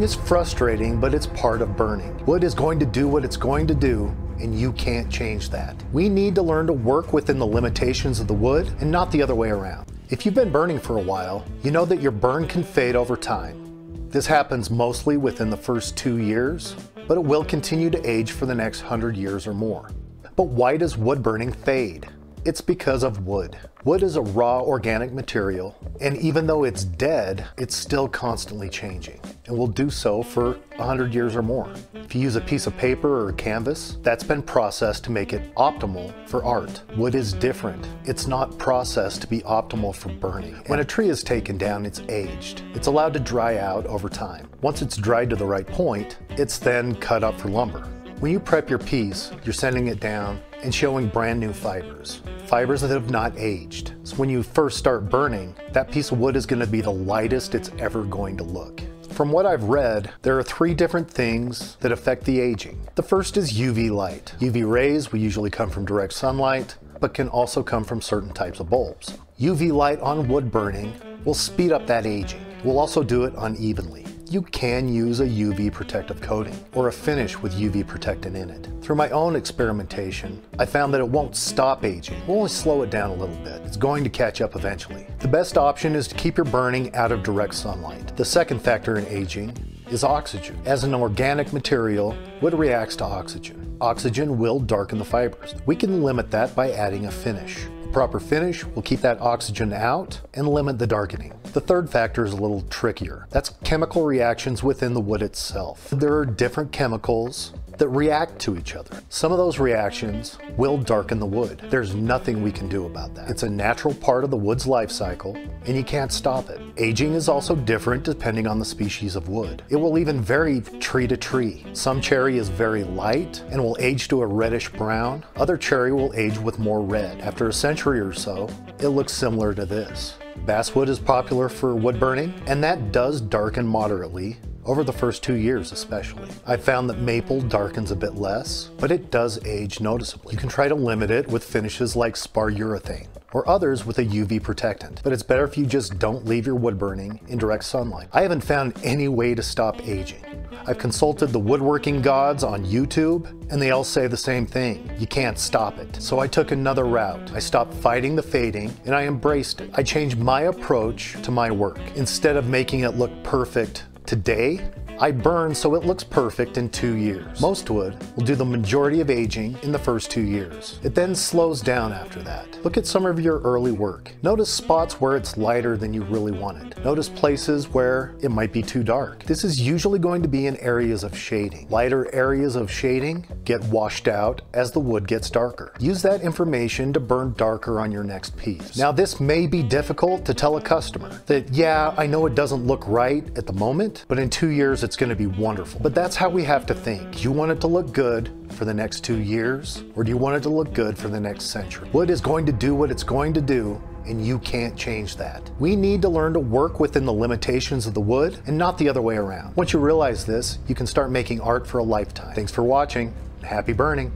Burning is frustrating, but it's part of burning. Wood is going to do what it's going to do, and you can't change that. We need to learn to work within the limitations of the wood and not the other way around. If you've been burning for a while, you know that your burn can fade over time. This happens mostly within the first two years, but it will continue to age for the next hundred years or more. But why does wood burning fade? It's because of wood. Wood is a raw organic material, and even though it's dead, it's still constantly changing, and will do so for 100 years or more. If you use a piece of paper or canvas, that's been processed to make it optimal for art. Wood is different. It's not processed to be optimal for burning. When a tree is taken down, it's aged. It's allowed to dry out over time. Once it's dried to the right point, it's then cut up for lumber. When you prep your piece, you're sending it down and showing brand new fibers. Fibers that have not aged. So when you first start burning, that piece of wood is going to be the lightest it's ever going to look. From what I've read, there are three different things that affect the aging. The first is UV light. UV rays will usually come from direct sunlight, but can also come from certain types of bulbs. UV light on wood burning will speed up that aging. We'll also do it unevenly you can use a UV protective coating or a finish with UV protectant in it. Through my own experimentation, I found that it won't stop aging, it will only slow it down a little bit. It's going to catch up eventually. The best option is to keep your burning out of direct sunlight. The second factor in aging is oxygen. As an organic material, wood reacts to oxygen. Oxygen will darken the fibers. We can limit that by adding a finish. Proper finish will keep that oxygen out and limit the darkening. The third factor is a little trickier. That's chemical reactions within the wood itself. There are different chemicals that react to each other. Some of those reactions will darken the wood. There's nothing we can do about that. It's a natural part of the wood's life cycle and you can't stop it. Aging is also different depending on the species of wood. It will even vary tree to tree. Some cherry is very light and will age to a reddish brown. Other cherry will age with more red. After a century or so, it looks similar to this. Basswood is popular for wood burning, and that does darken moderately over the first two years especially. I found that maple darkens a bit less, but it does age noticeably. You can try to limit it with finishes like spar urethane or others with a UV protectant, but it's better if you just don't leave your wood burning in direct sunlight. I haven't found any way to stop aging. I've consulted the woodworking gods on YouTube, and they all say the same thing. You can't stop it. So I took another route. I stopped fighting the fading, and I embraced it. I changed my approach to my work. Instead of making it look perfect Today, I burn so it looks perfect in two years. Most wood will do the majority of aging in the first two years. It then slows down after that. Look at some of your early work. Notice spots where it's lighter than you really wanted. Notice places where it might be too dark. This is usually going to be in areas of shading. Lighter areas of shading get washed out as the wood gets darker. Use that information to burn darker on your next piece. Now this may be difficult to tell a customer that yeah, I know it doesn't look right at the moment, but in two years it's going to be wonderful. But that's how we have to think. You want it to look good for the next two years, or do you want it to look good for the next century? Wood is going to do what it's going to do, and you can't change that. We need to learn to work within the limitations of the wood and not the other way around. Once you realize this, you can start making art for a lifetime. Thanks for watching. Happy burning.